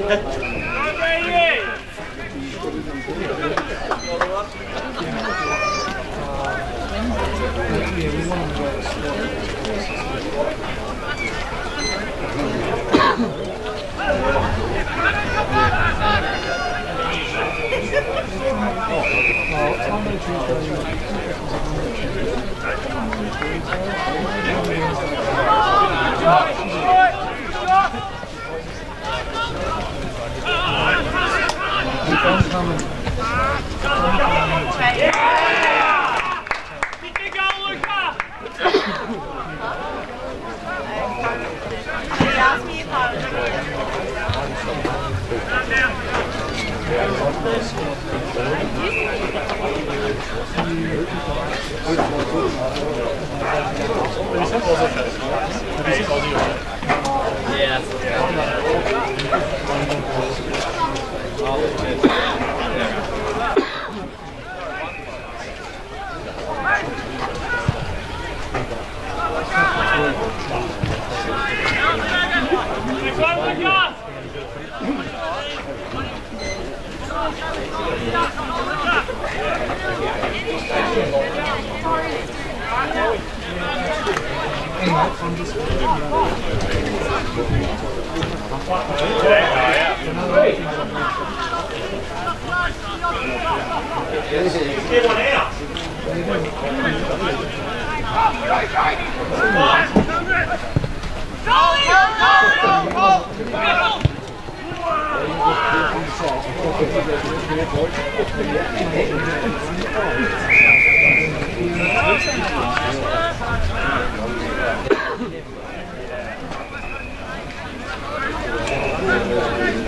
Whoa! Yeah, we want to go Keep on coming. Yeah! Yeah. Get one out!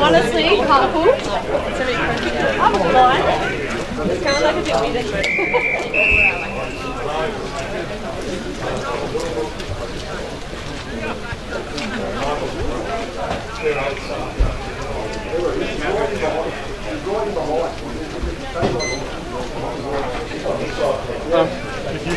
Honestly, colourful. I'm blind. It's kind of like a bit weird. If you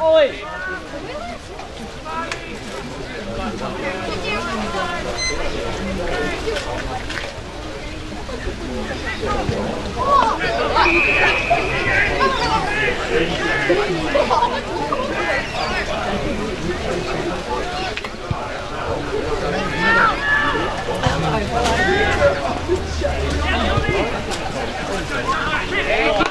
Ollie! Hey,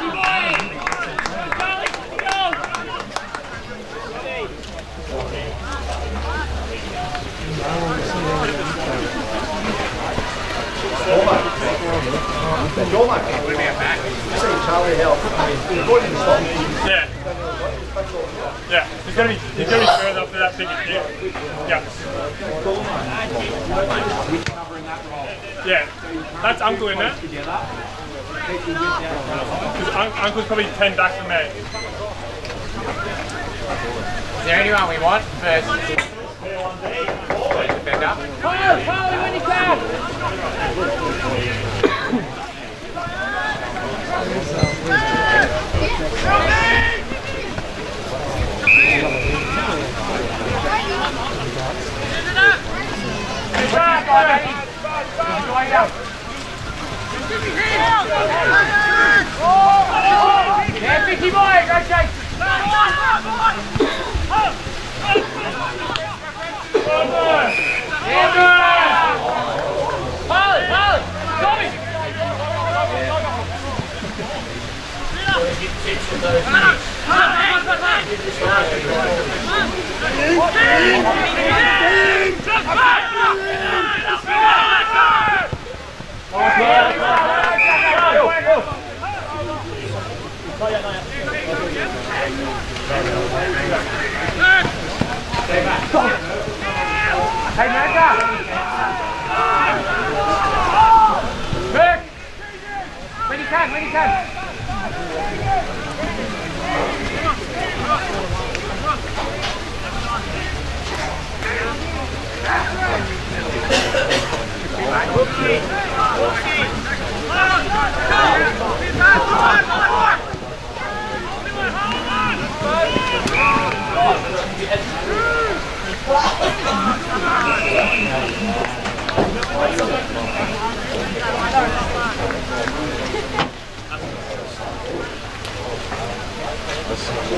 say. Ollie. Yeah. Yeah. He's be he's gonna that. Yeah. Yeah. That's Uncle in it. Because un- Uncle's probably ten back from me. Is there anyone we want first defender? Charlie, Charlie, when you can. Yeah, Hey, Mecca! When he can. Thank you this.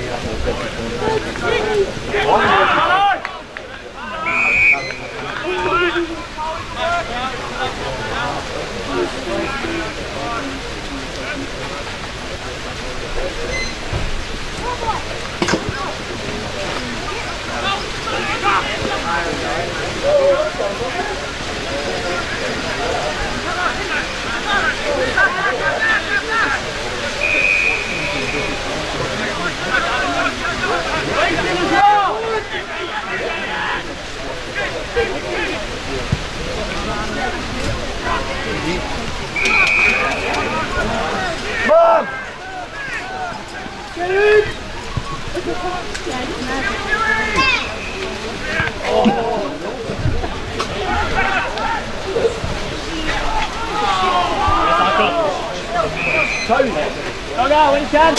Oh, you can. Go, go, when you can.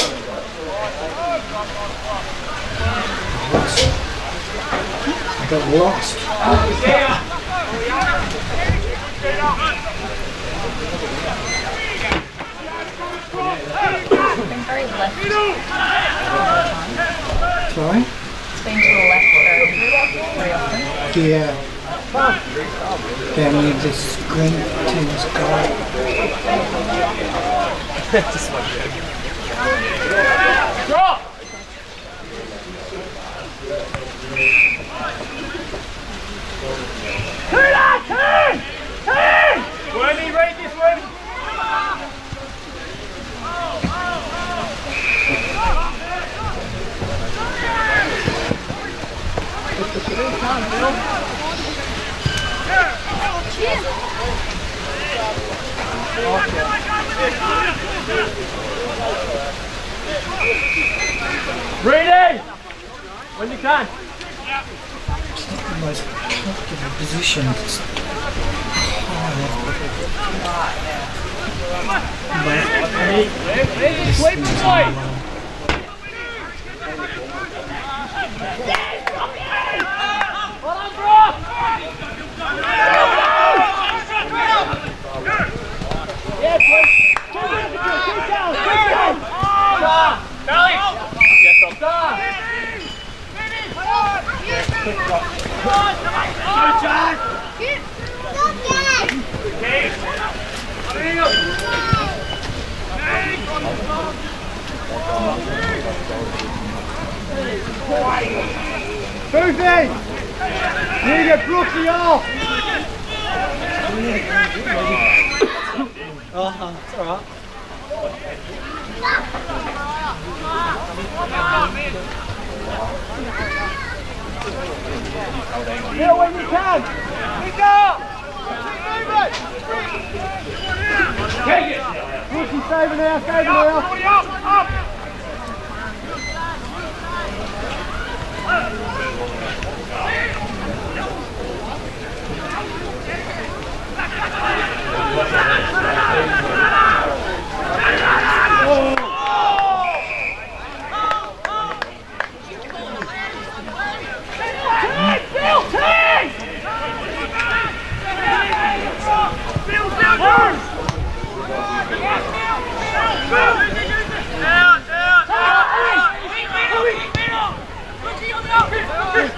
I got lost. very left Sorry? It's been to the left very, often. Yeah. Then we just screen to the sky. Drop! Turn! Turn! Turn! Wormy, read this, Wormy. Ready! When you can. The most comfortable position. It's Sweep it, boy! Well Boofy! Oh, it's alright. Get when you can! Pick up! Take it! Push you saving now, saving now! Up, up!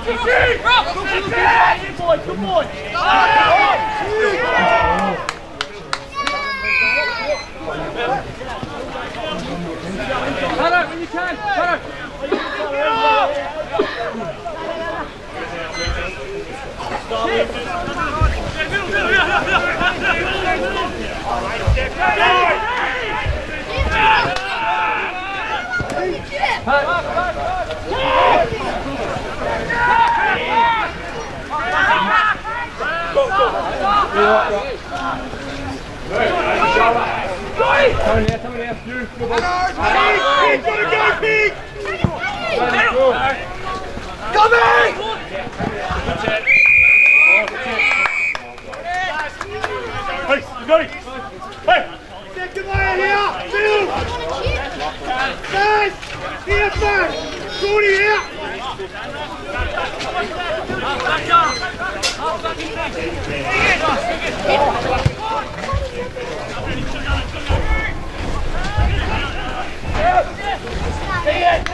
Good boy, good boy! Cut when you can! Cut Come here, come here. You, good boy. Pig, pig, gotta go, pig! Hey, you got here! Bill! Guys! Here first! Lucy, separate. Yeah.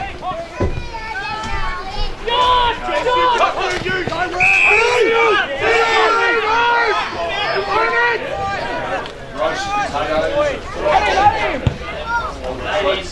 Push,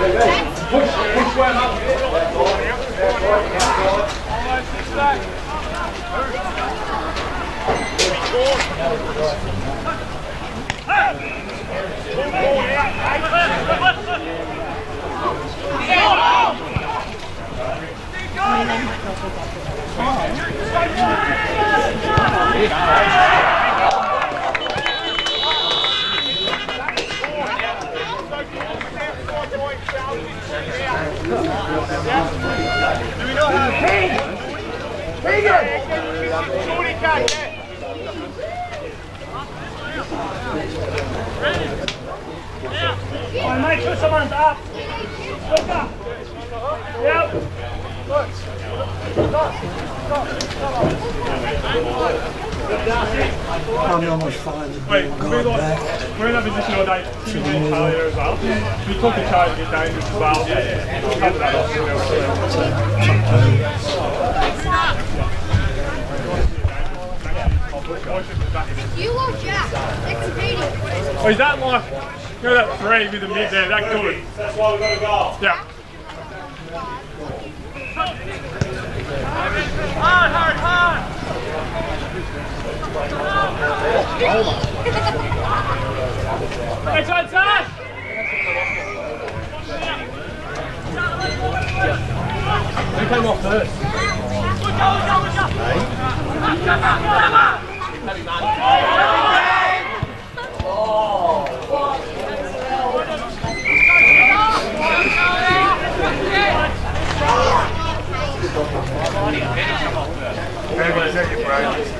Come on, someone's up. Look up. Yep. I'm almost fine. Wait, we lost, we're in that position all day. Two men Charlie here as well. We took a charge to get dangerous as well. We'll cover that off. You or Jack, next meeting. Oh, is that like, you know that three with the mid there, that good? That's why we've got to go. Yeah. Hard, hard, hard. Who came off first? Bro. Shoulder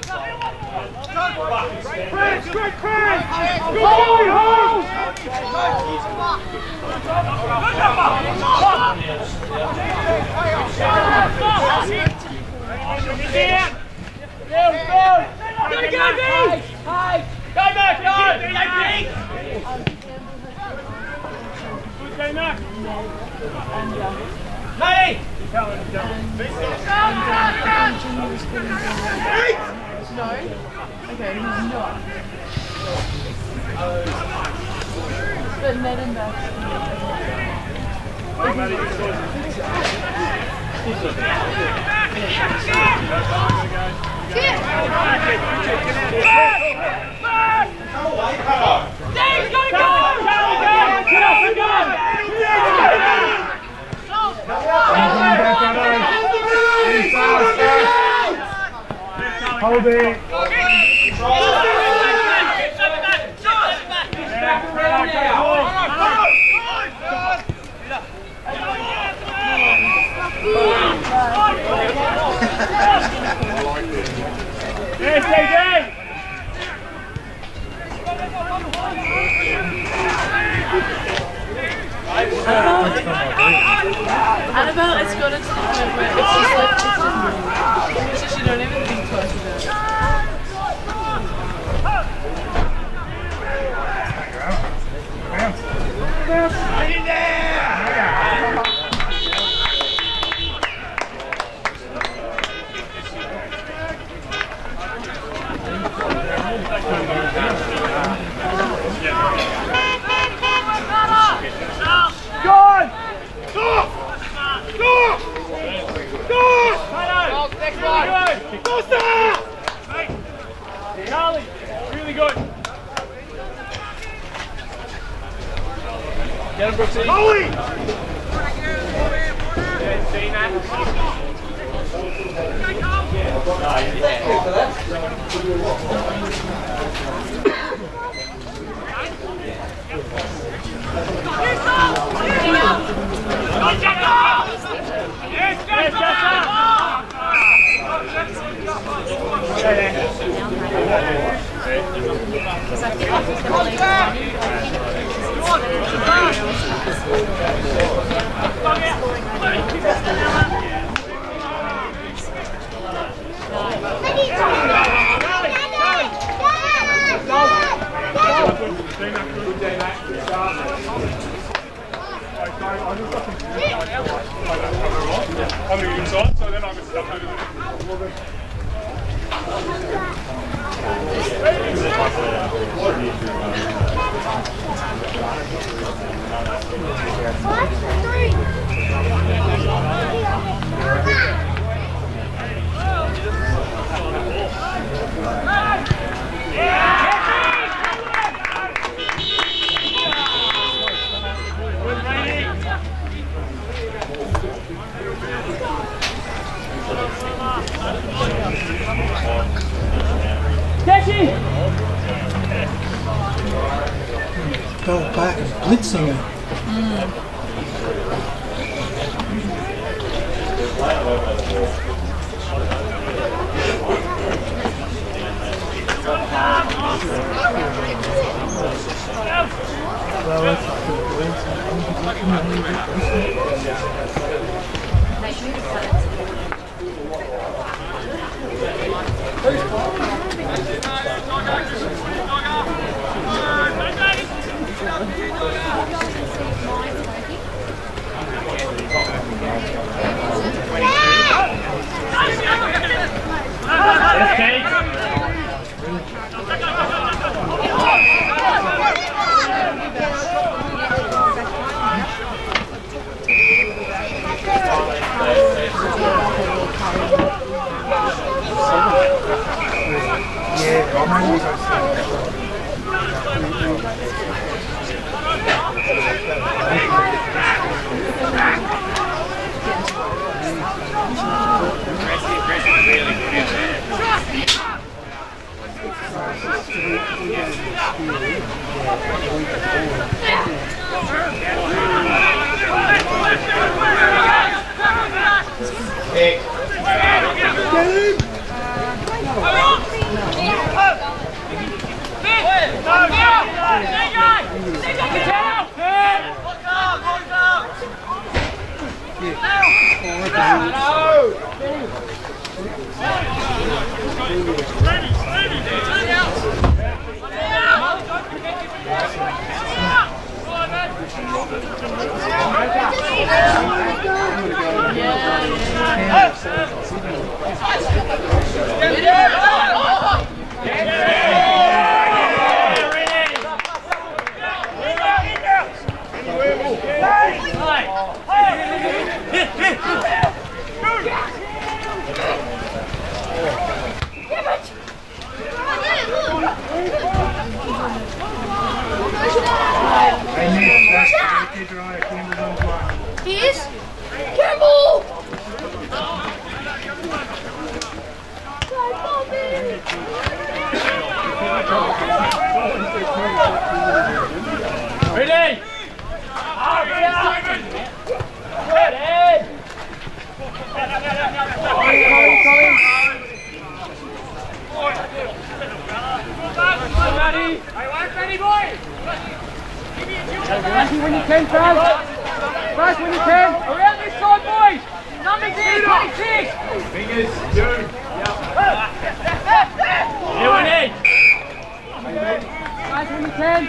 Chris, Chris, Chris! Good boy, Holmes! Gotta go, D! Go back, go! Good day, Mac. Hey! Okay, he's not. But Ned and Max. Dave's gotta go! Get up and go! Hold it. Annabelle escorted to the point where it's just like, so she don't even Good! Get him, Brooksy. Holy! Yes, I'm going inside, so then I'm going step over there. Fell back and blitzing Oh, Hey, He is? Campbell! Ready? Ready? Ready? Ready, boy? When you can, Faz. Faz when you can. Around this side, boys. Numbers in, 26. Fingers, two. You and eight. Guys, when you can.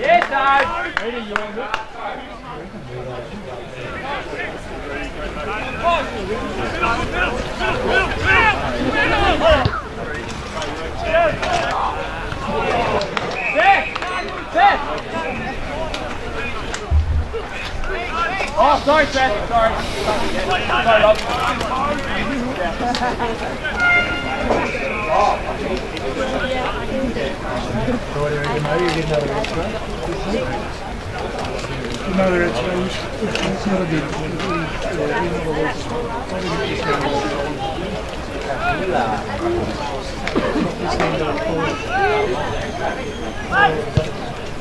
Yes, guys. Ready, you want it? Oh, sorry, Seth. Sorry. Sorry. Another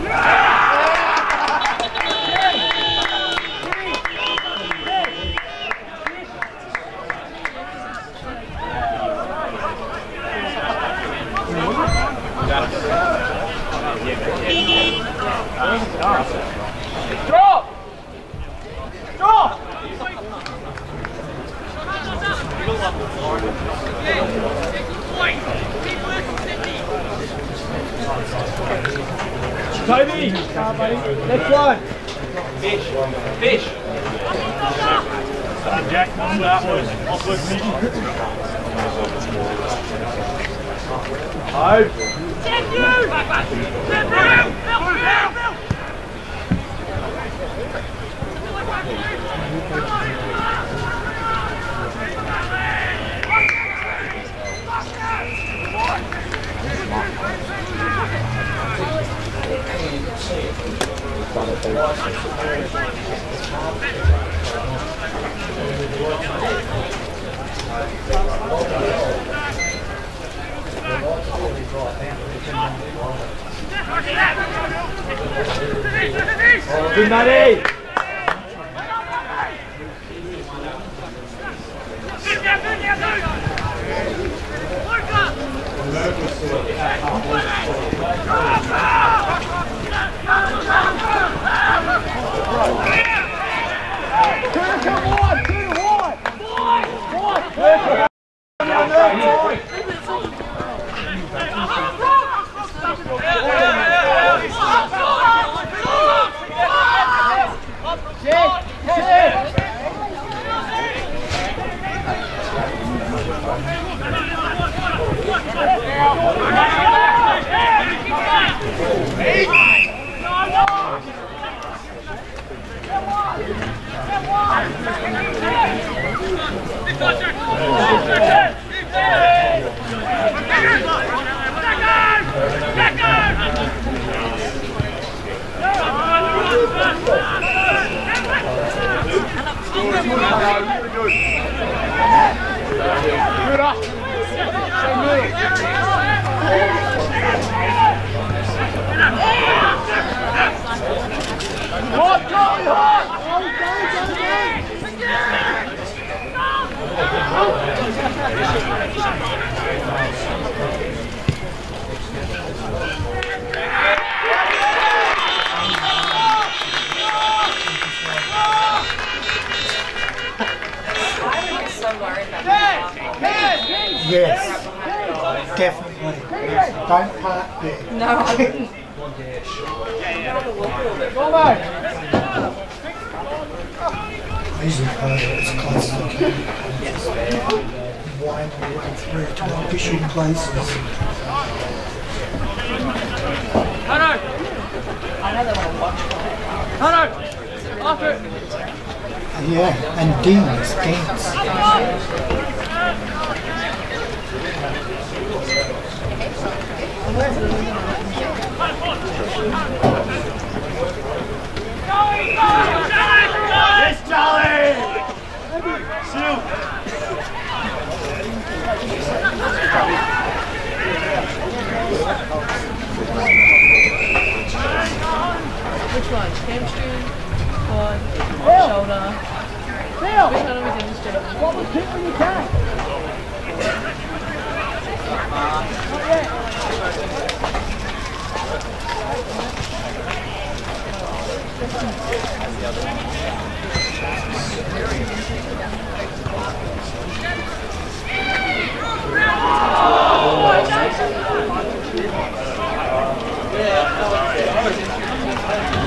big. Drop! Drop! Toby! One! Fish! Fish! Jack, that was off with me. Five! Good Matty! Good Hano, after it. Yeah, and dance, dance. Yes, Charlie! Which one? Hamstring, quad, shoulder. Which one are we demonstrating? What was kick when you can? Jen. Jen. That's got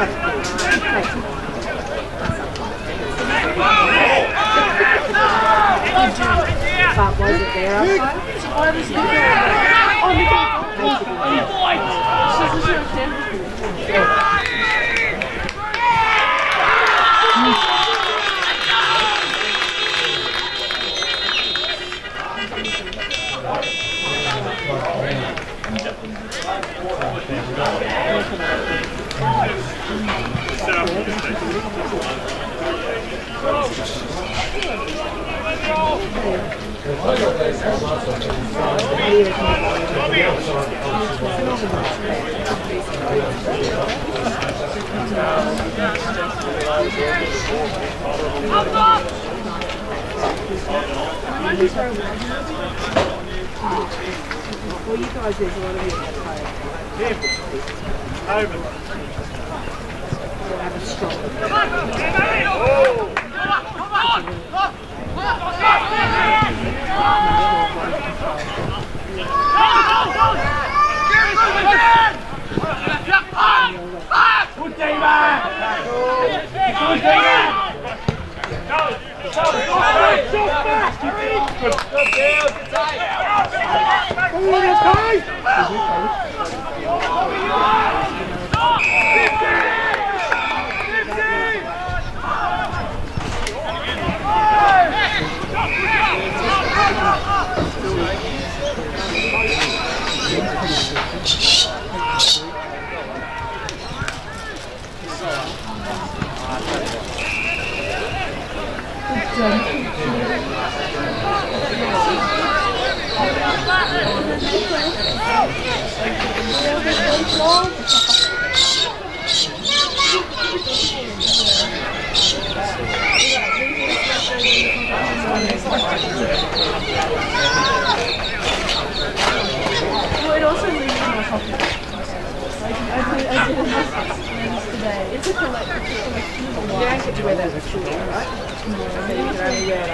But was it there? Well, you guys, there's a lot of you Over. Have a strong. Good day, Well, it also leaves in my pocket. Like, I did, I did a message today. It's a collect, it's a a You don't get to wear that at school, right? So you can only wear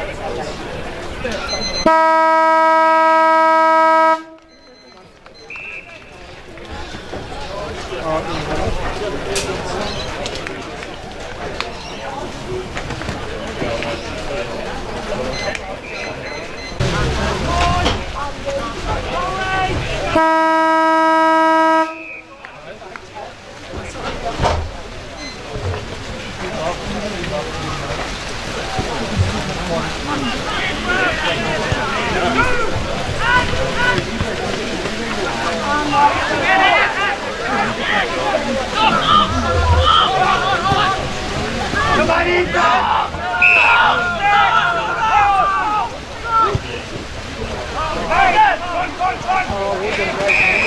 Marita! Oh, we'll get back.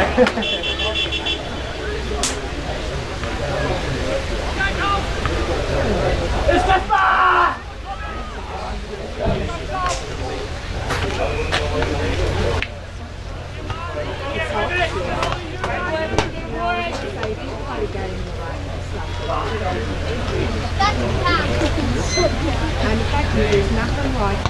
that Saturday. And in fact, there's nothing like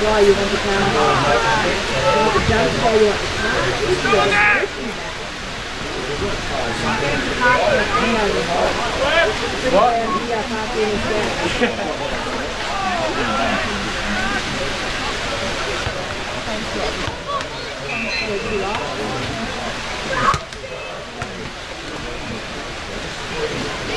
why you want to come. You want to jump or you want to come? What? What?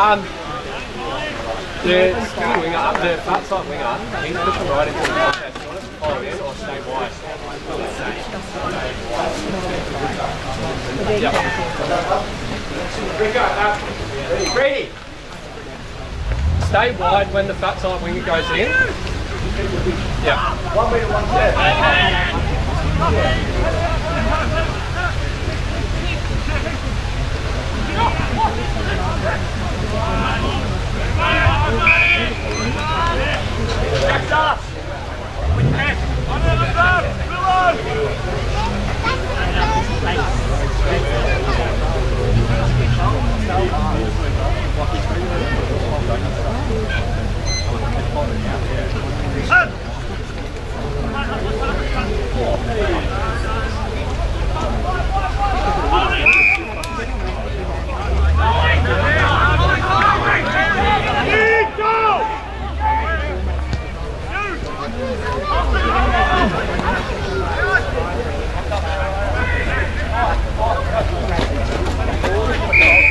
Um, the scooter winger, the fat side winger, he's pushing right into the contest. Follow in or stay wide? Brady. Stay wide when the fat side winger goes in. Yeah. One meter, one set. Next up! Oh,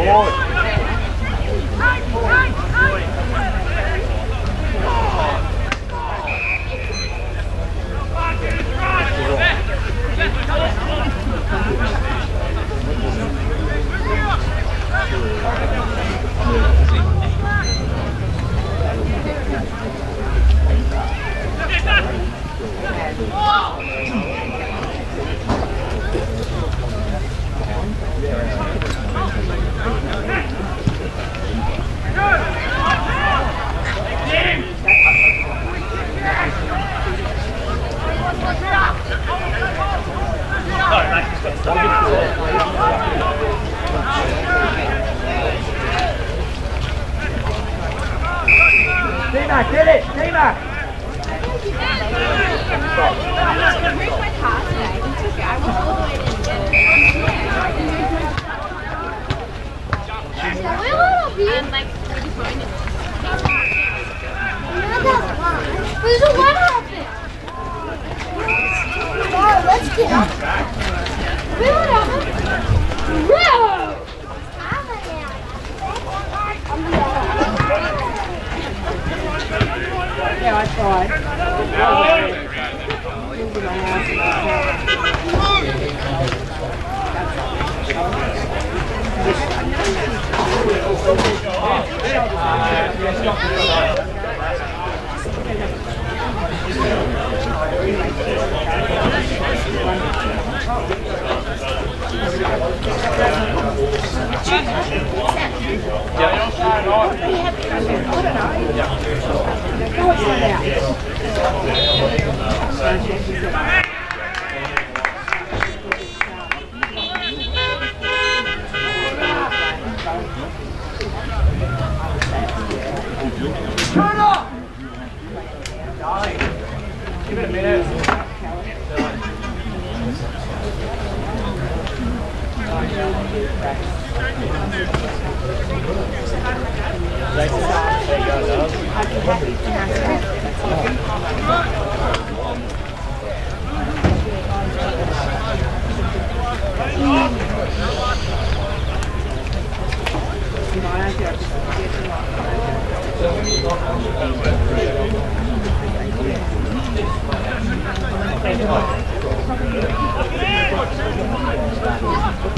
Oh! D-Mac, get it! D-Mac! Where's my car today? It's okay. I was all the way in. I'm like, There's a letter up there. Oh, let's. We went up. Whoa! Yeah, I tried. Turn up! Give it a minute. Feel, feel,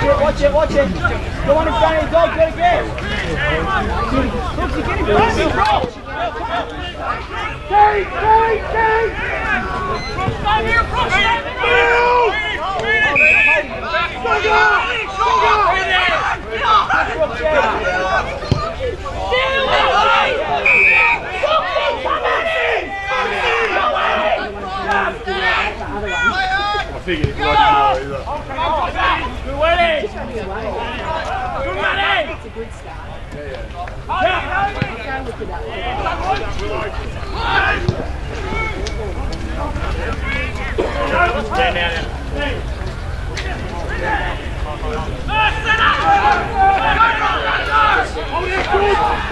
Watch it, watch it, watch it. Go on in front of dog, go again. Look, you're getting close, feel, roll. Stay, stay, stay. I Good ready. Good ready. It's a good start. Go look it up. Stand down.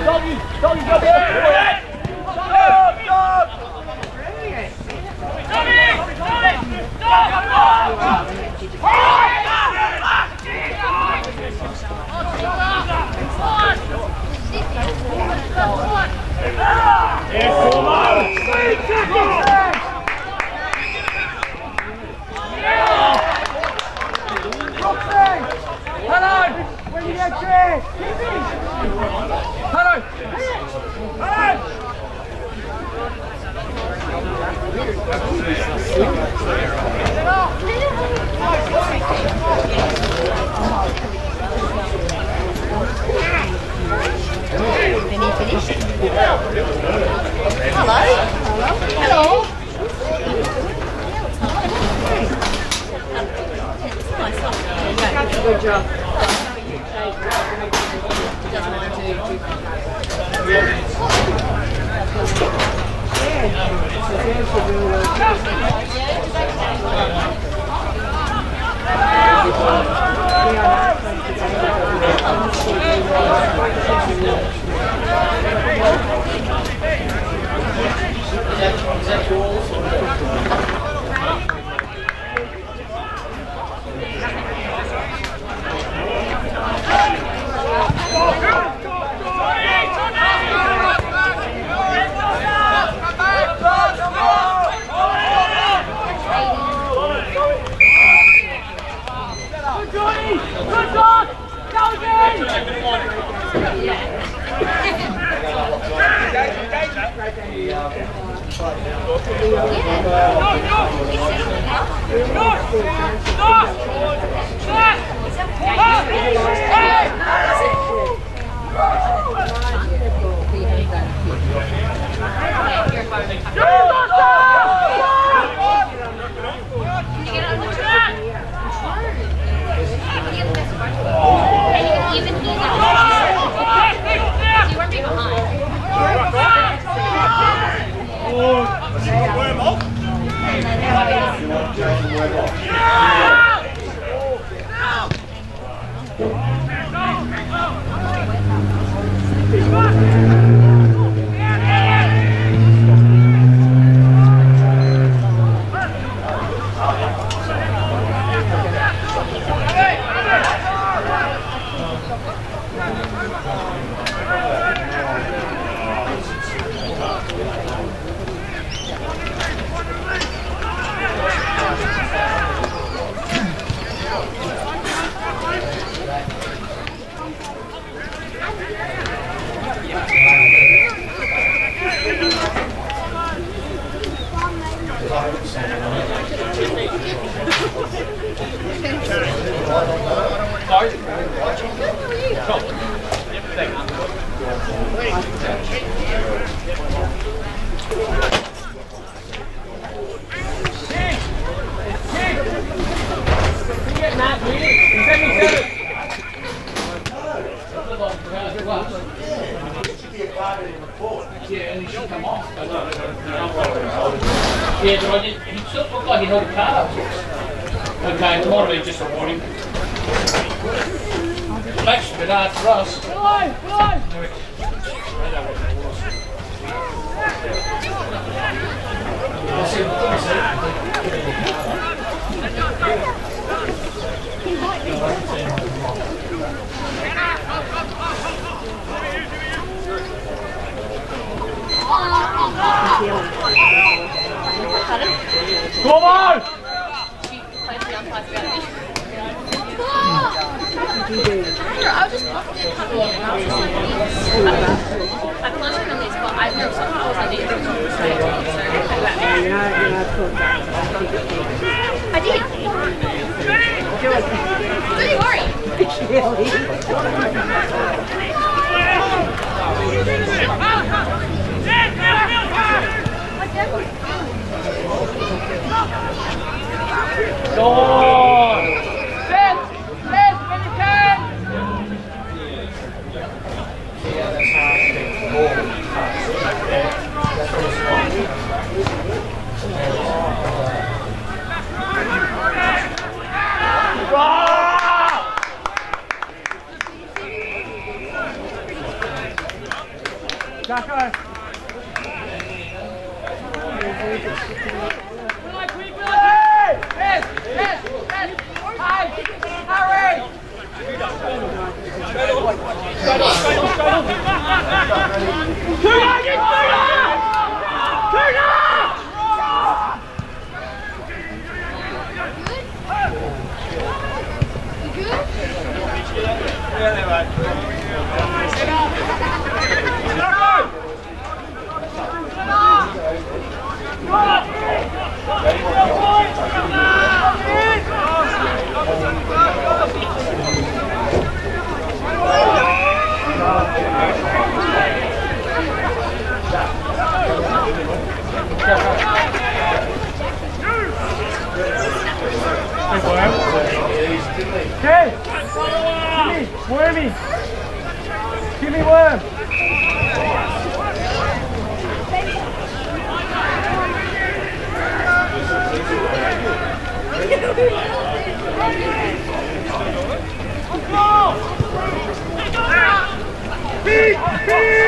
Doggy, doggy, go Hello! I did. Don't on! Fence! Fence when you can! Jacko! Hey! Yes! Yes! Yes! Hi! Harry! Tuna! Get Tuna! Tuna! Okay. Wormy! Give me worm! Big! Big! Big!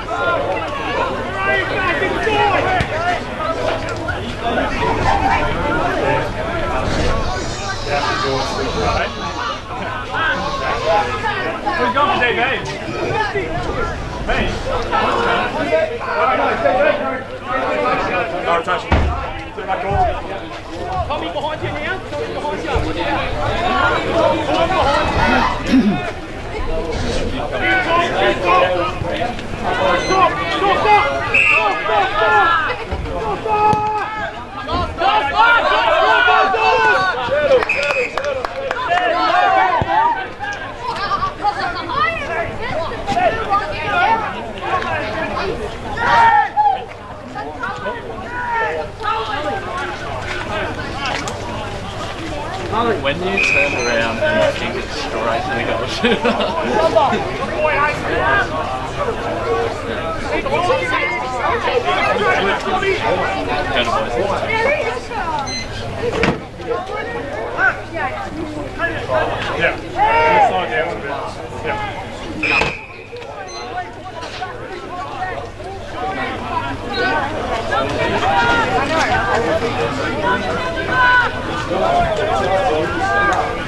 Who's going today, babe? Babe. No, touch. Sit back over. Tommy behind you now. Tommy behind you. When you turn around and you kick it straight to the goal shooter. Kind of boys. Yeah. Slow it down a bit. Yeah.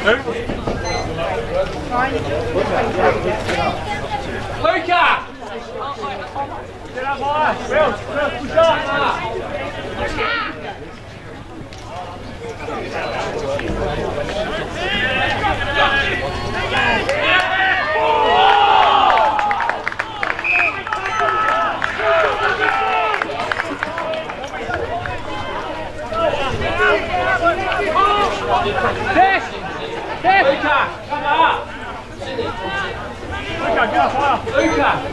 Luca! Get up high. Will, Will, push up. Dash! Dash! Luca! Come up! Luca, get up higher. Luca! Oh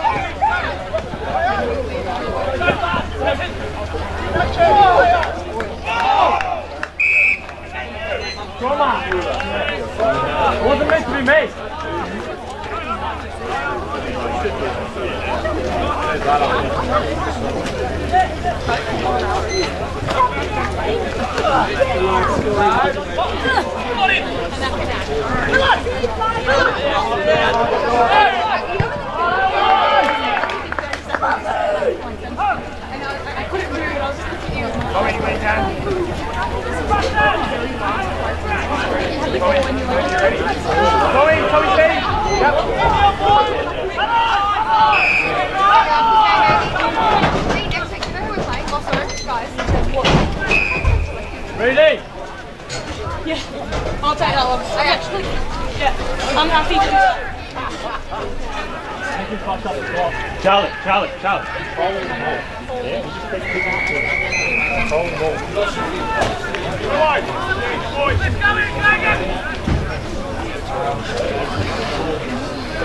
wasn't meant to be. Tommy, you went down. Ready? Yeah, I'll Charlie, Come on,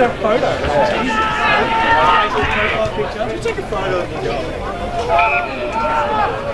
there a photo? Oh, Jesus. Did you take a photo of the dog?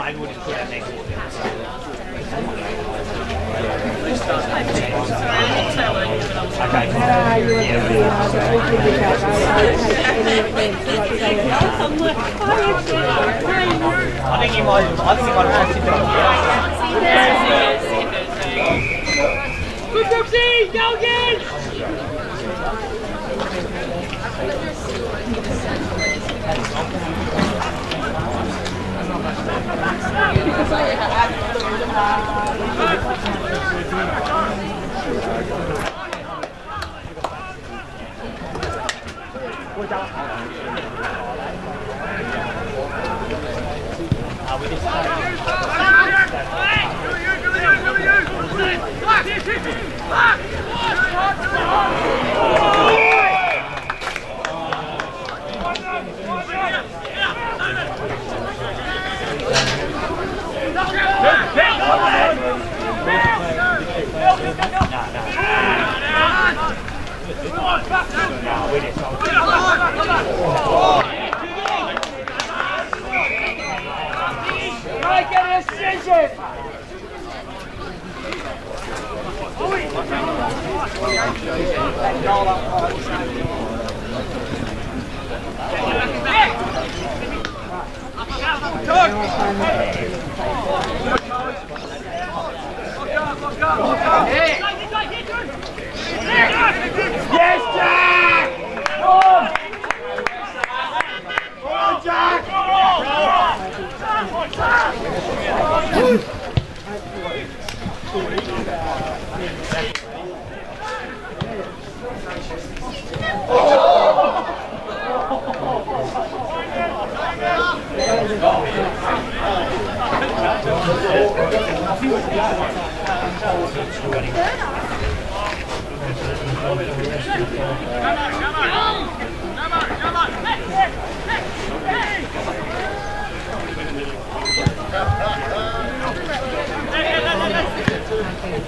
mine would include a negative I think he might I think he might have actually done it. Good job, Z! Go again! 嗯好好好的好的 Yes, Back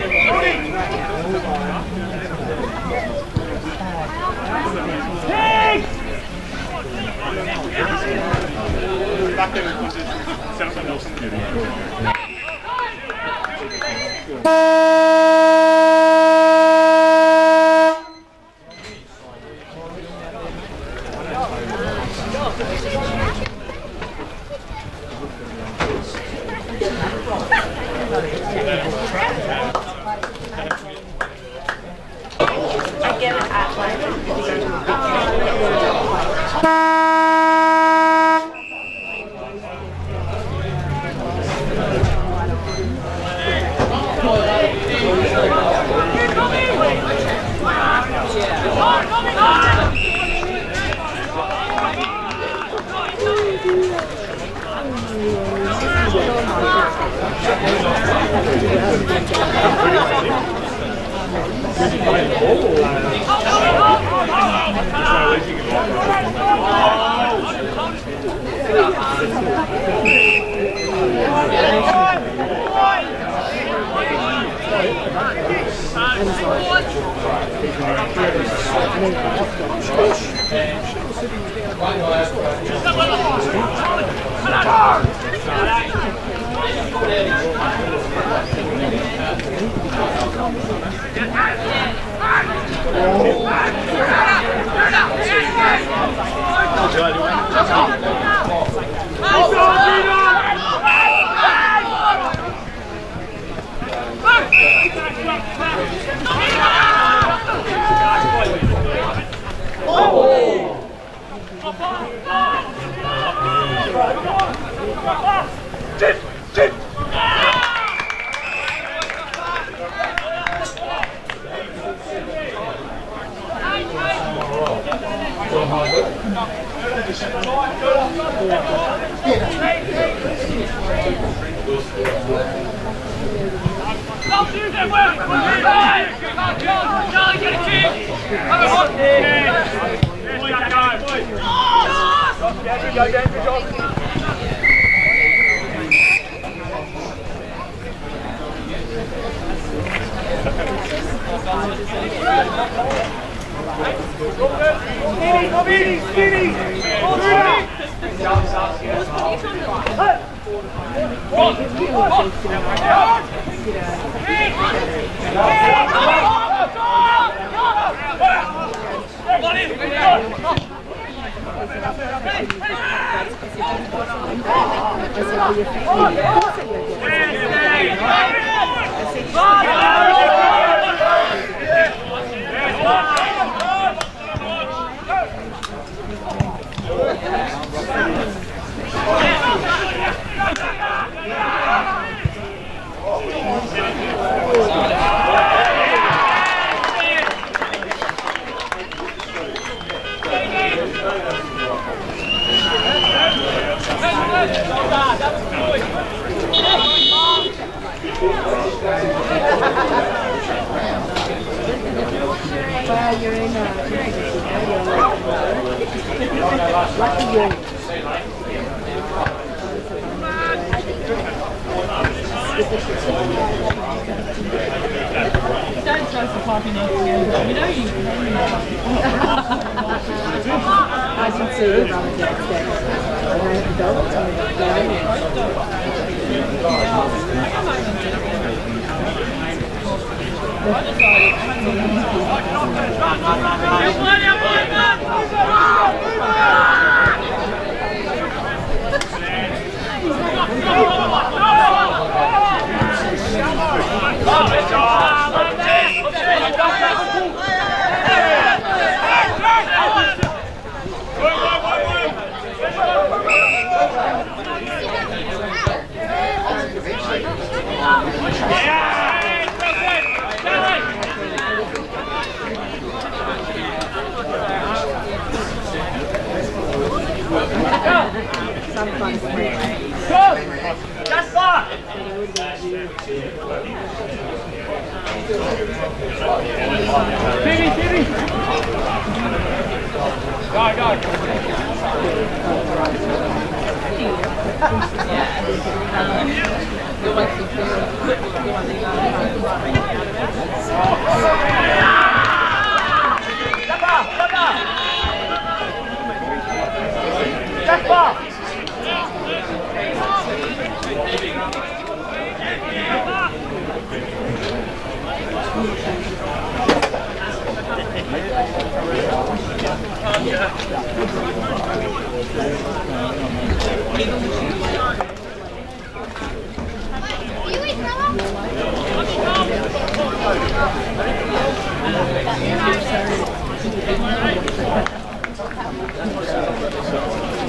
in position. Set up Wilson. Boys, go, boys. Down you go, down you go. Skinny, come in, skinny! All right! Well, uh, lucky you. I can see Let's go! Go, go like the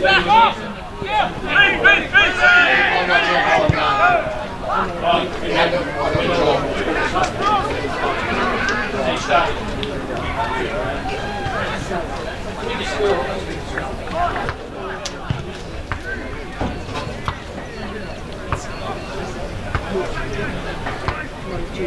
Back off! Yeah! Hey, hey, hey, hey!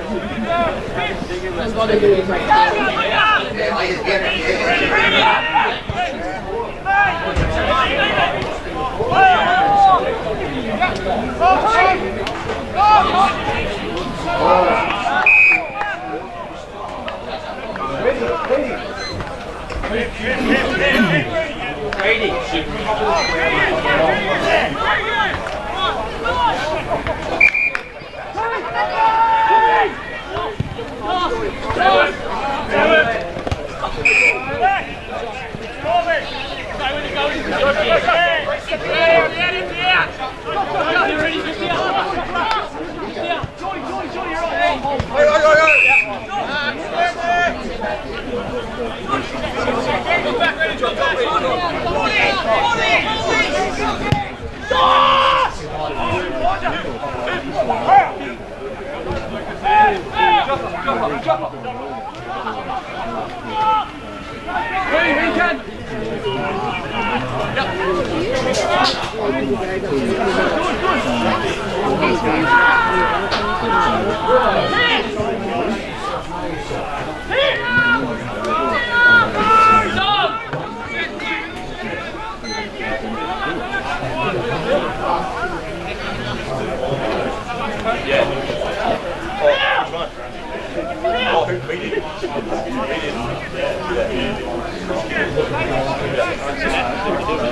That's what they're doing right. Brady. Brady. Your brother downstairs. And I have the dog down. Sometimes Skinny! Where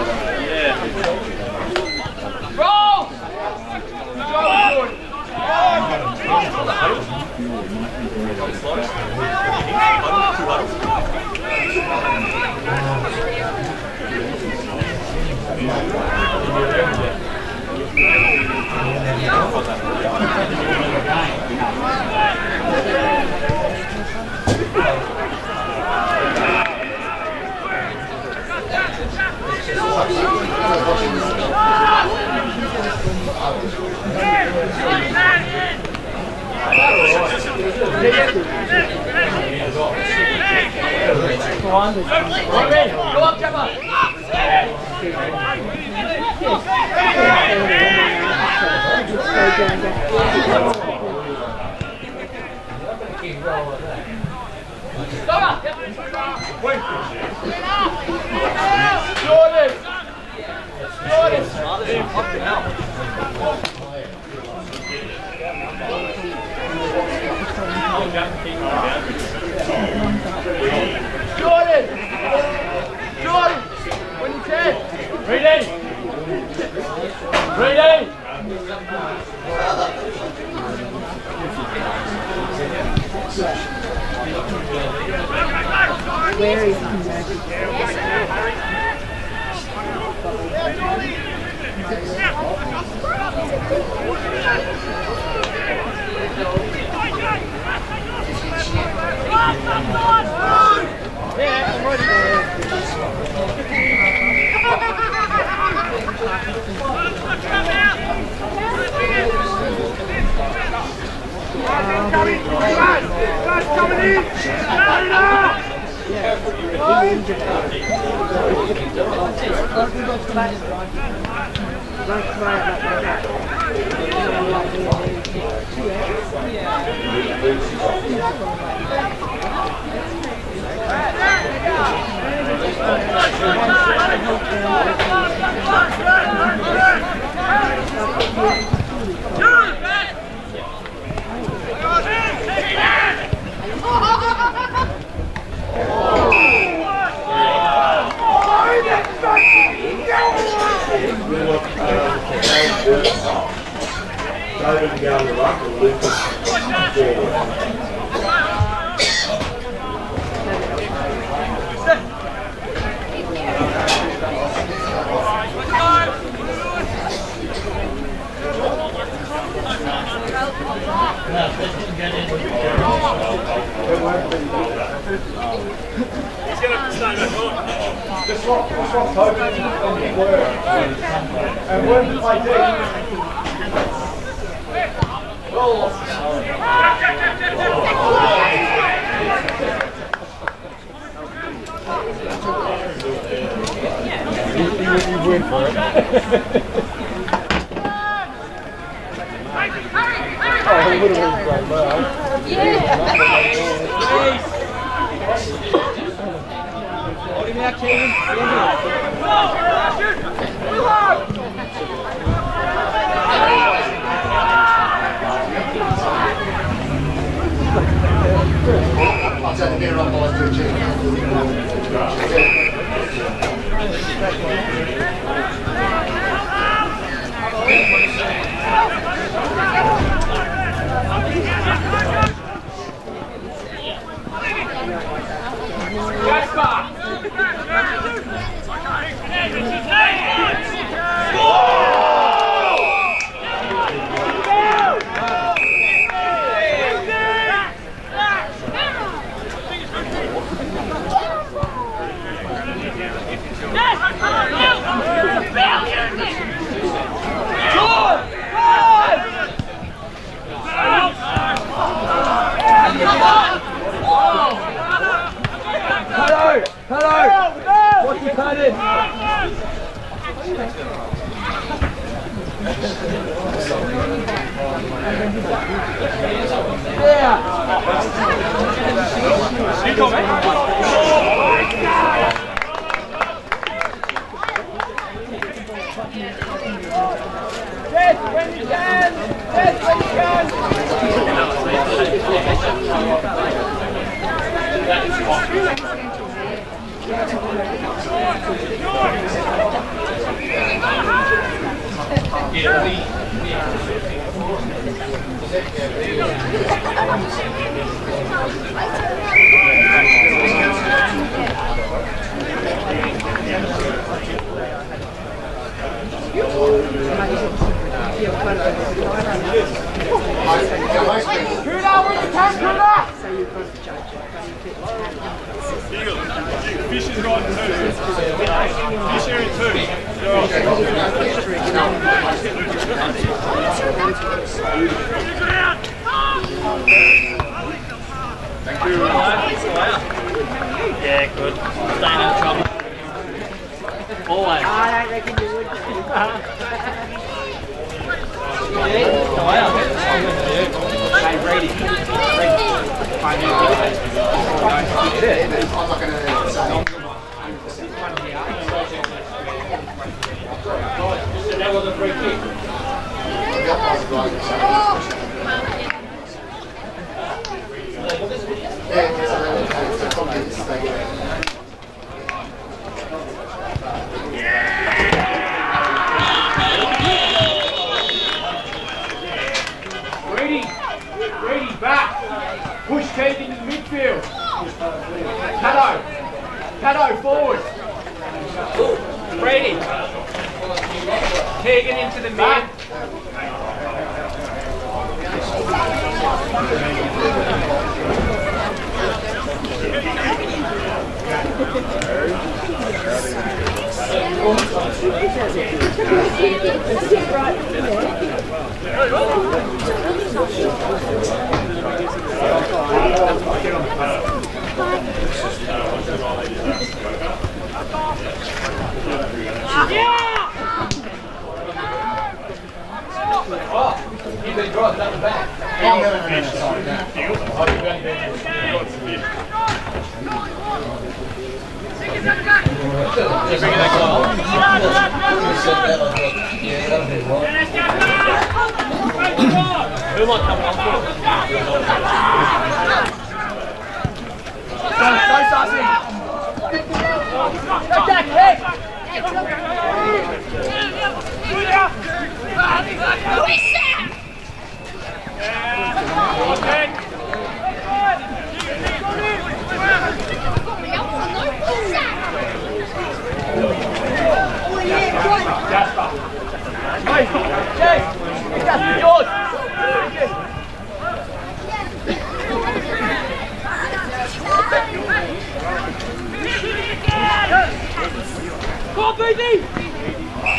on, BD!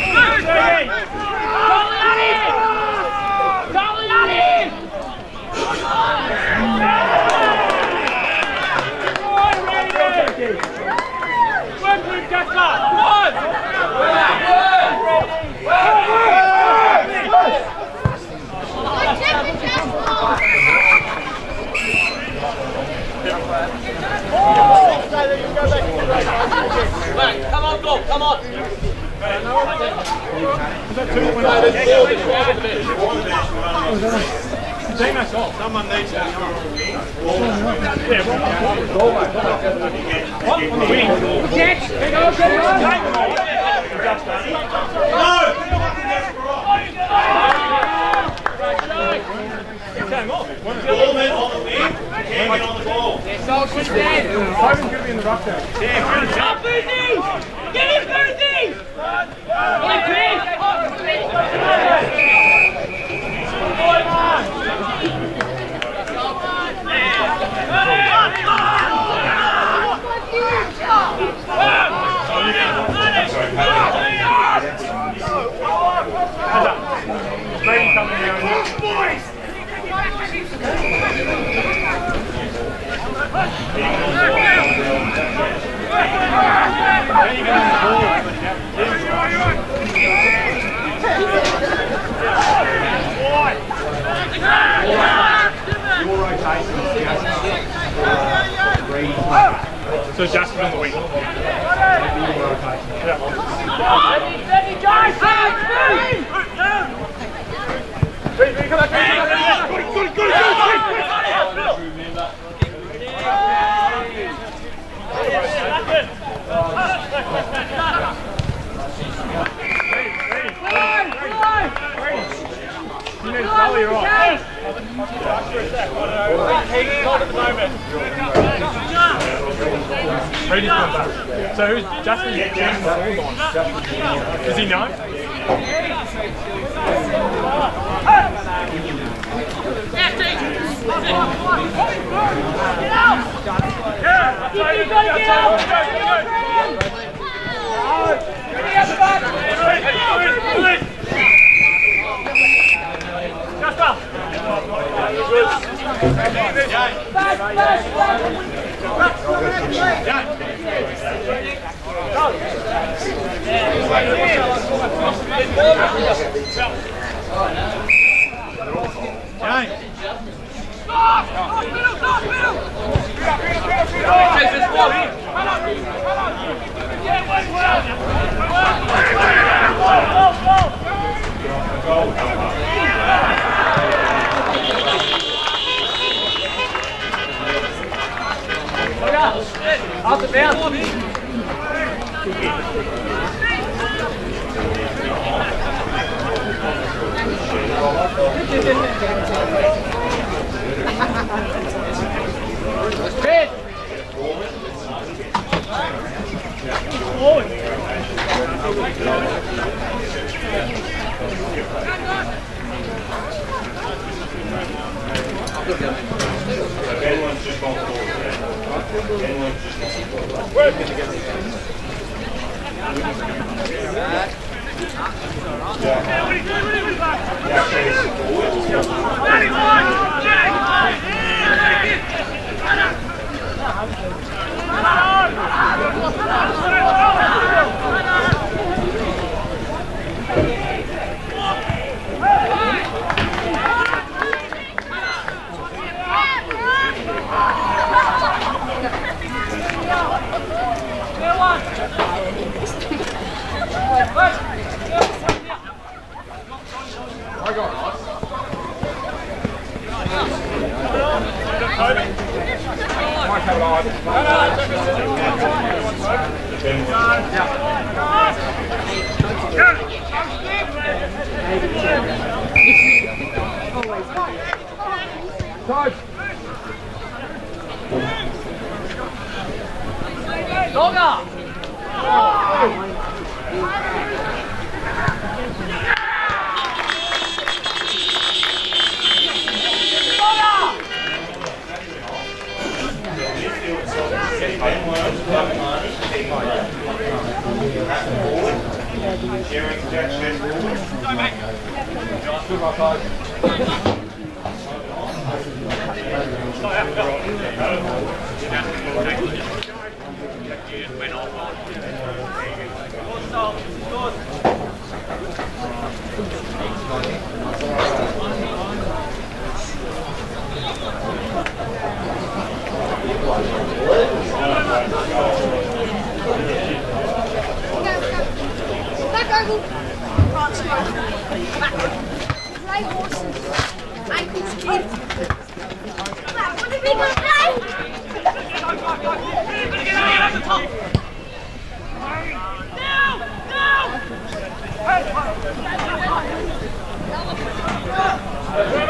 Call it on in! Call it on in! Work with! Come on, go, come on. Take us off. Someone needs to. Yeah, one? On the wing. Catch! Get on, get on! Then. Hogan's going to be in the coming down. Boys! So Jasper's on the wing. Ready, guys! Three, three, come on, come on! To come back. So who's hold? Does he know? Out the bounce. Pit. Come on. 攞㗎。Sharing injection. Go, mate. Good rock, guys. Stop, go. Dogger. Back over. Back. Play horses. Ankles kicked. What have we got play? Come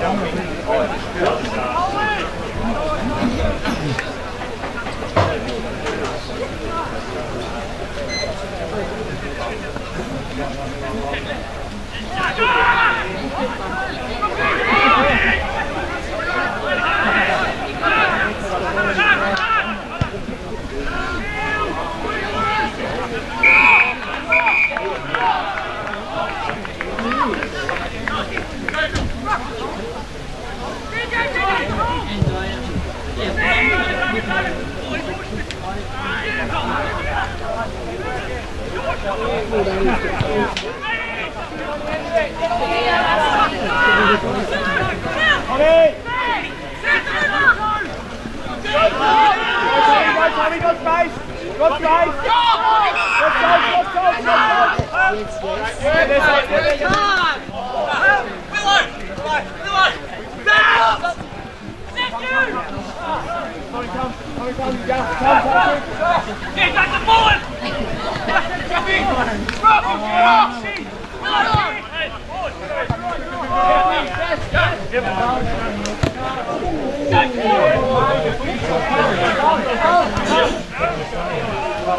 it forward. Touch, touch. No, quick! On it! Tommy, go, Tommy, go space! Go space! Go space, go space, go space! Yeah, that's it, there you go. Tommy, come, Tommy, come, you go. Come, come, come.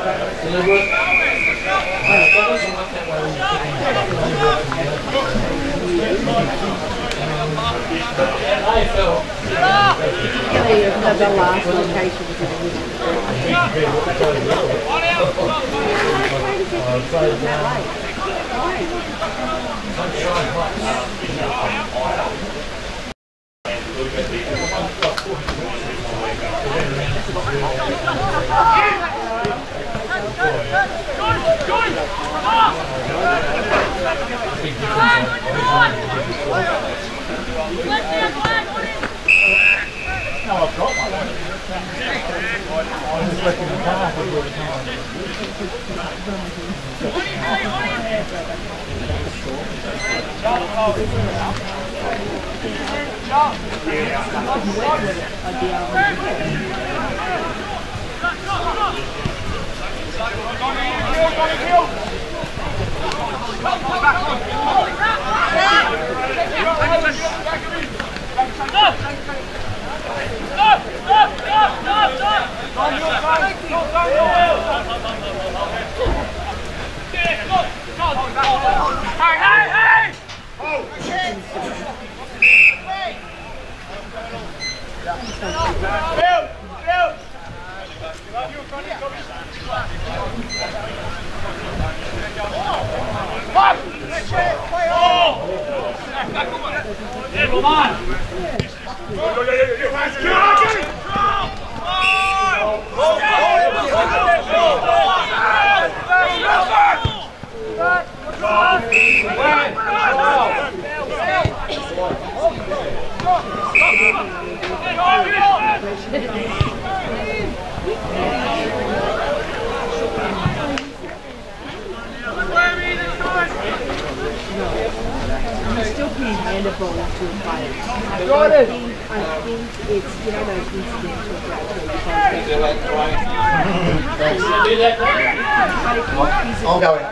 They have the last location was in the You still can hand a ball to a. I Jordan! think, I think it's, you know, those incidental grabs where you both go Do that. But if you're physically I'll go in.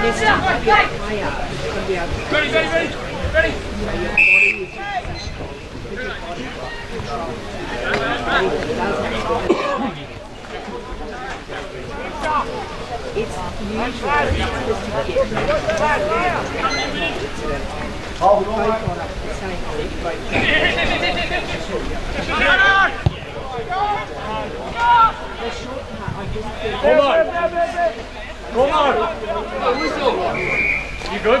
next time you get a player, you're going to be able to Ready, ready, ready, ready! Hold on! Hold on! You good?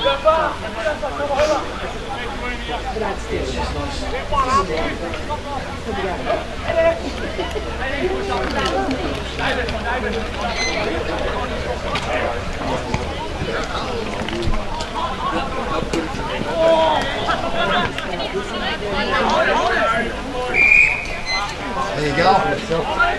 all There you go.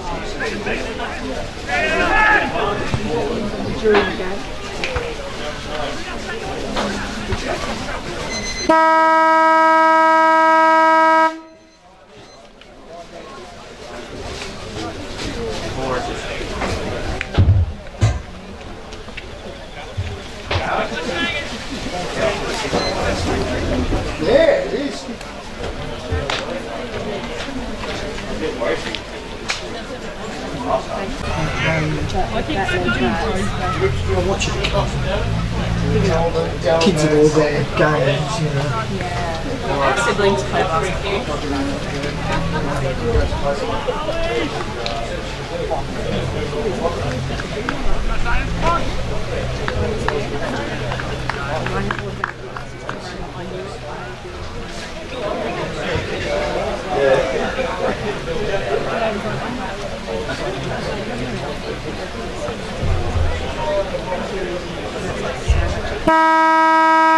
Yeah, I watch it. Kids have all got their games, you know. Our siblings play basketball. Was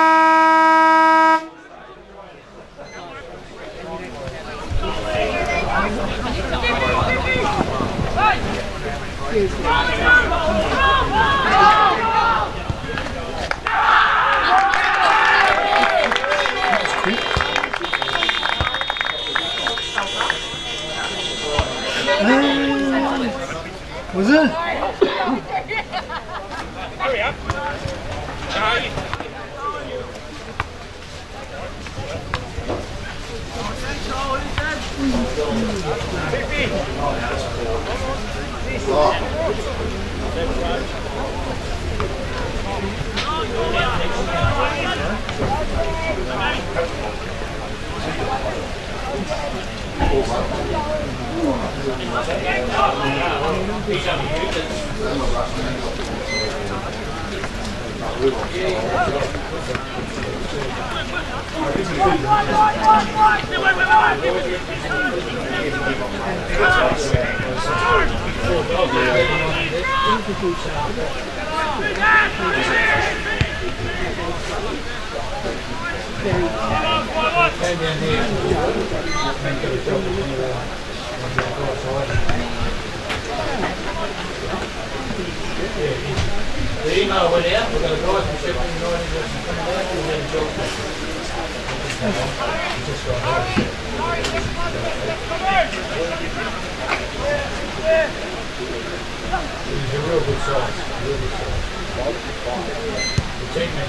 real good size, real good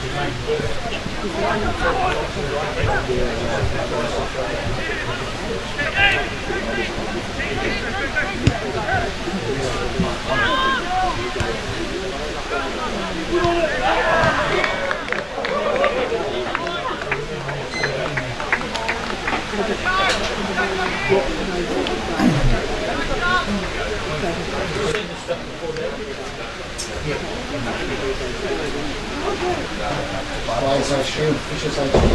is making good. Players HQ, Fisher's HQ.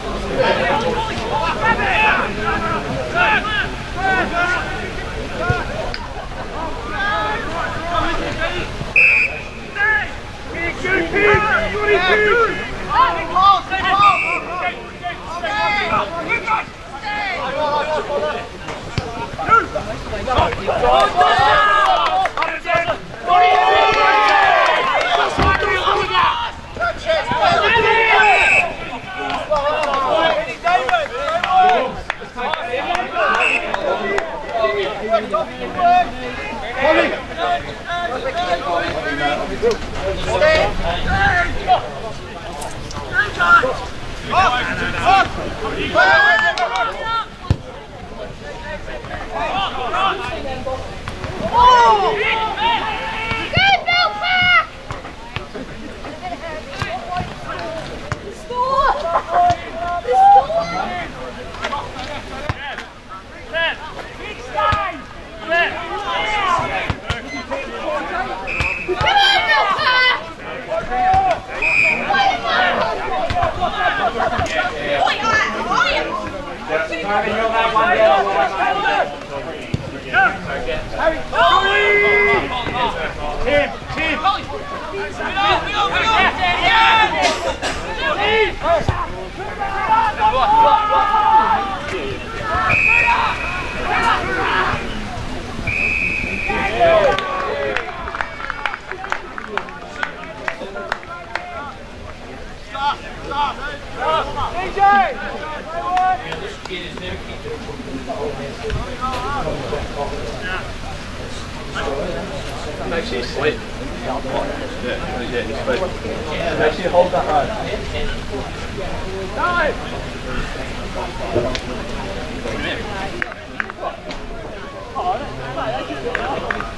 four years ago, Good, Bell Park! Score! Score! Come on, Bell Park! Actually slip. Yeah, yeah, it's supposed Actually hold that right. Do that, do that. Like Luke. Spin it. Bill, Bill, Bill, go right,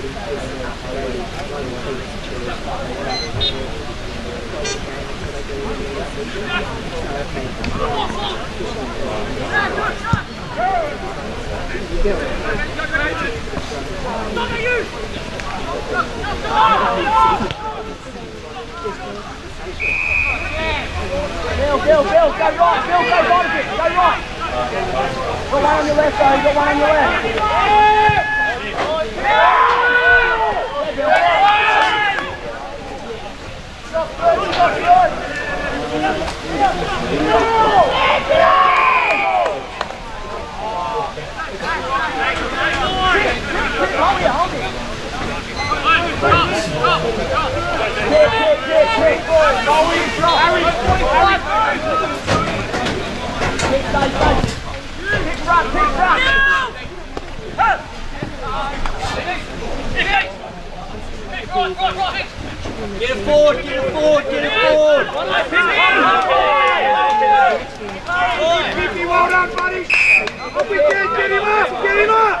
go one on your left, though, got one on your left. Kick, kick. Go in, Get it forward, get it forward, get it forward. Keep well done, buddy. Up we get, get him up, get him up.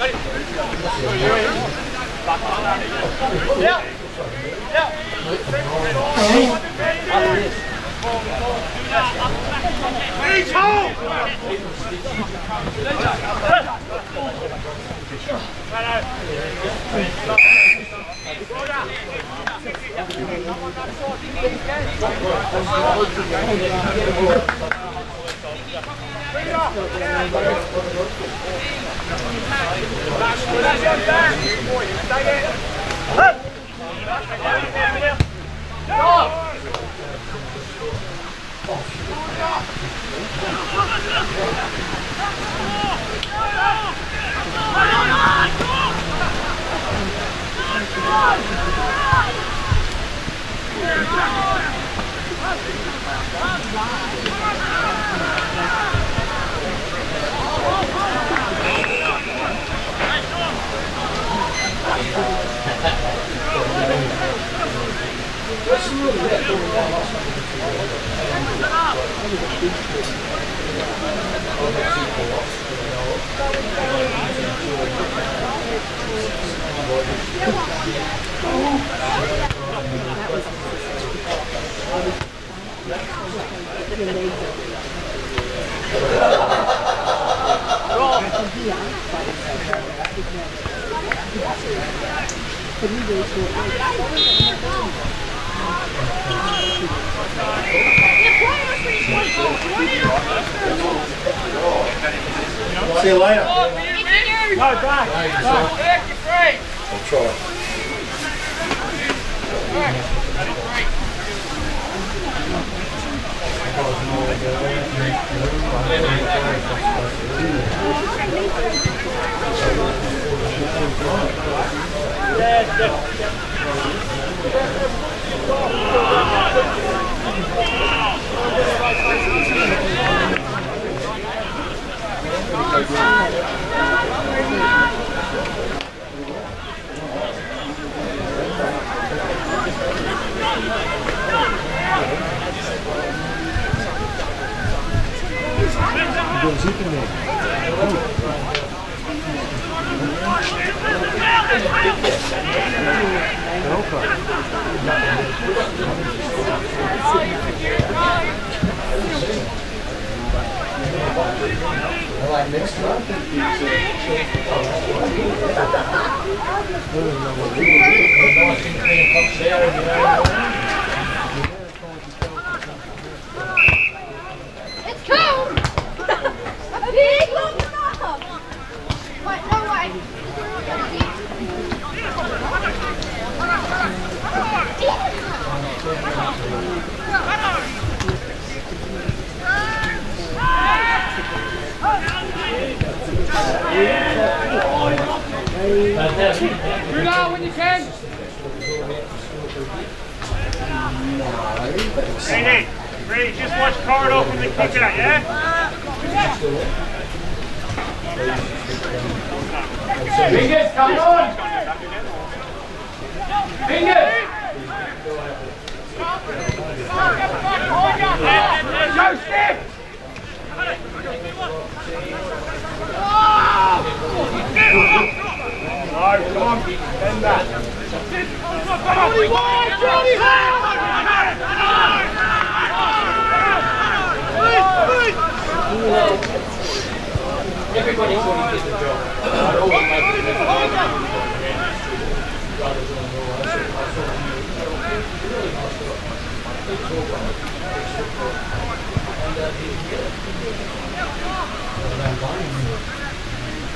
on your you're on your own. Home and home. Start, start. Charlie! Go, go, go, go, go. Nice, stick it. Reach home! See you later. No, back. Back, you're free. I'll try. Like next month? Nice and clean, top shower, you know. It's cold! Big look up! Wait, no way. Through now when you can. Ready, ready, just watch corridor from the kick out, yeah? Fingers, come on. Fingers. Go, Steve. No,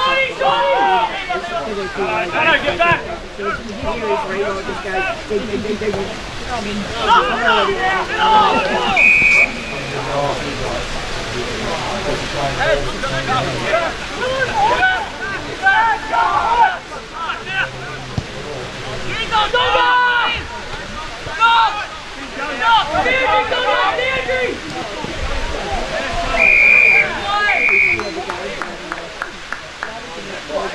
Johnny, Johnny! Bend that. Everybody's going to get the job. I always make it difficult. Go,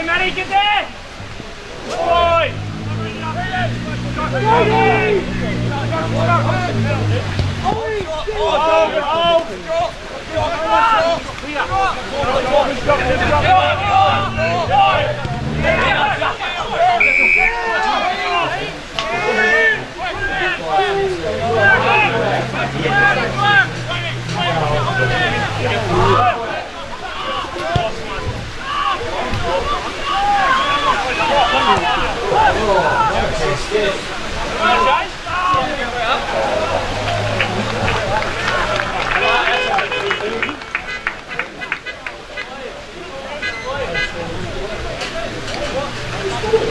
Get back! Get there, Matty, get there! Boy!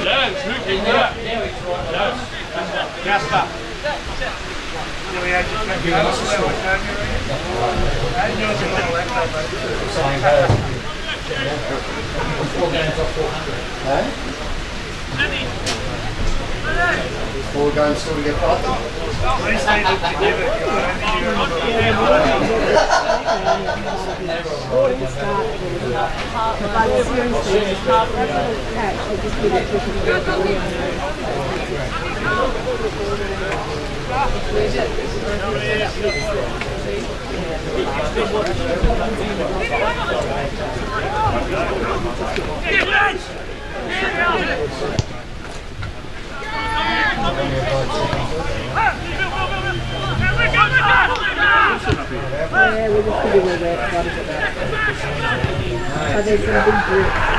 Jones, who can that? Jasper. Four games off 400. Four games still to get. But seriously, catch, they just give it to them. Yeah, we're just giving away that. What is it that? So there's some big groups.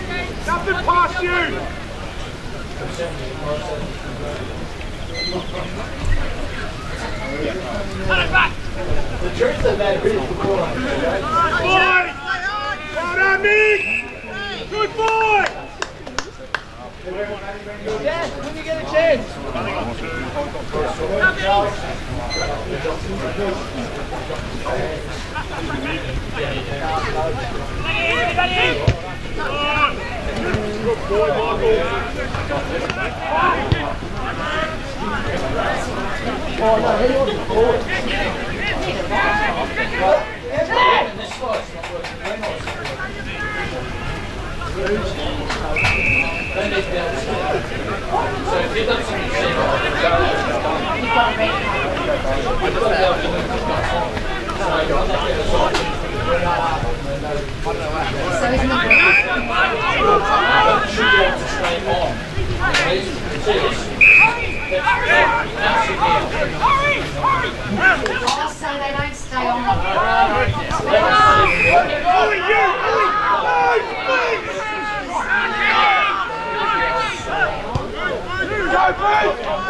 Uh, in in! Nothing past you! The truth of that is the corner. Boy! Well! Good boy! Dad, when you get a chance. Good boy, Michael. So if you've done something on. See this? Also, they don't stay on. Go, Bruce!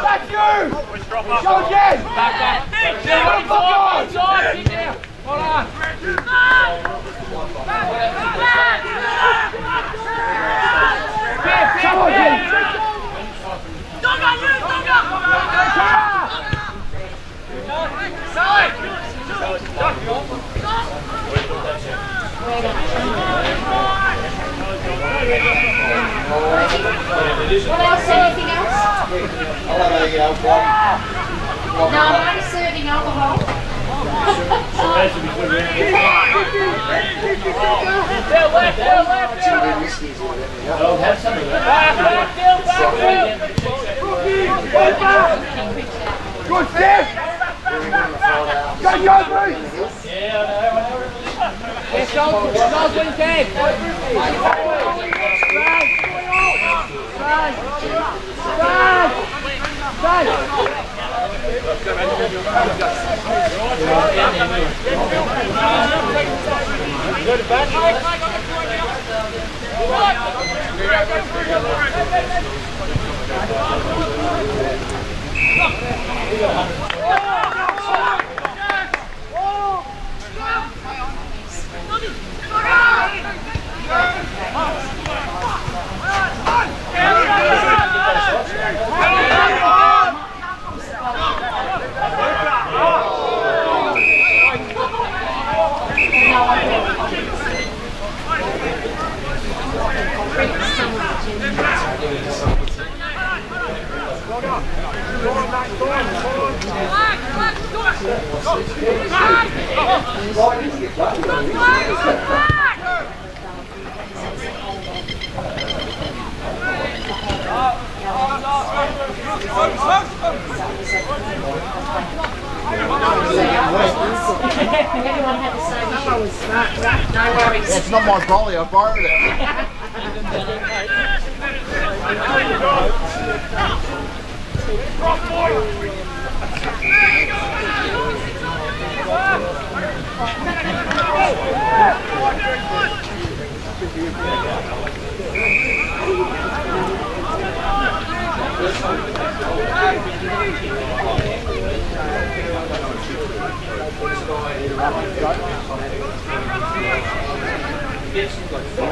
That's you! Go again! Back, back. The fuck on! Inside, sit down. Hold on. Come on, Jim! What else? Anything else? I'll have a uh, one. No, I'm only serving alcohol. I'll have some of that. Good, Steve! Go, go, Bruce! Yes, Joel, Joel's when you can. Everyone had the same issue. It's not my brolly, I borrowed it. Yes, like,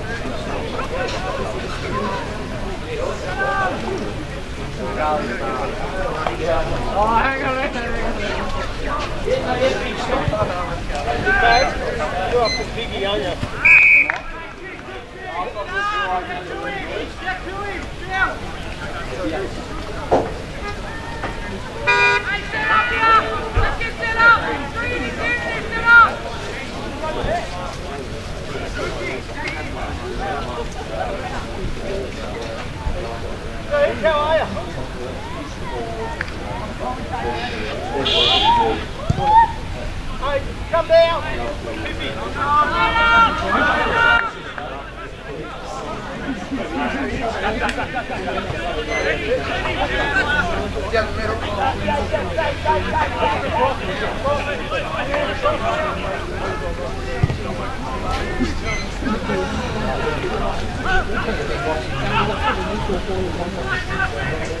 How are you? Come down! Dia número 1.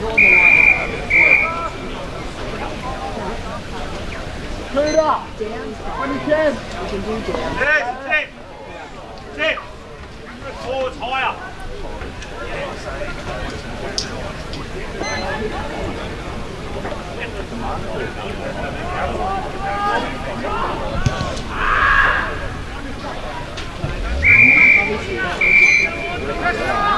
little bit less. Put 这样的话你先这这这哦草呀嗯好的。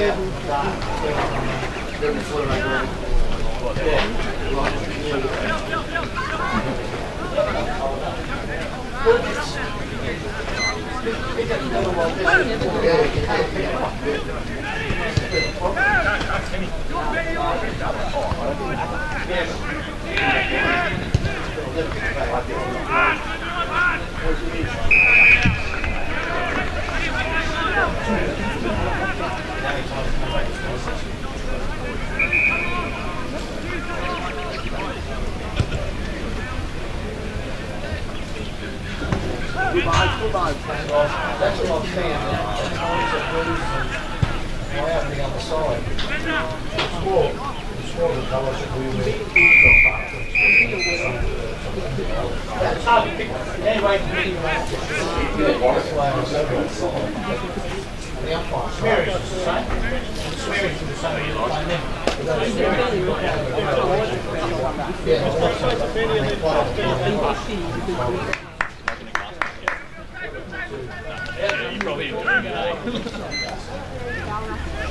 Yeah. They're before. That's what I'm saying you probably enjoying it, eh?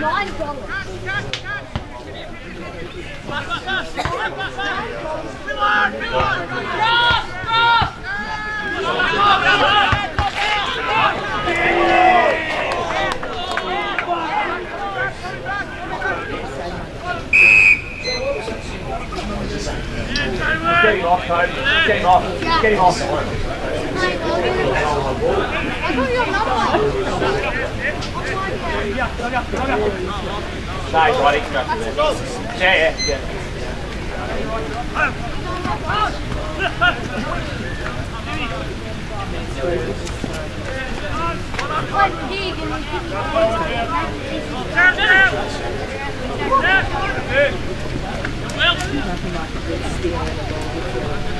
Nine dollars. Get him off, he's right, Yeah, yeah, yeah. Like pig and we can Nothing like a good steal in the ball.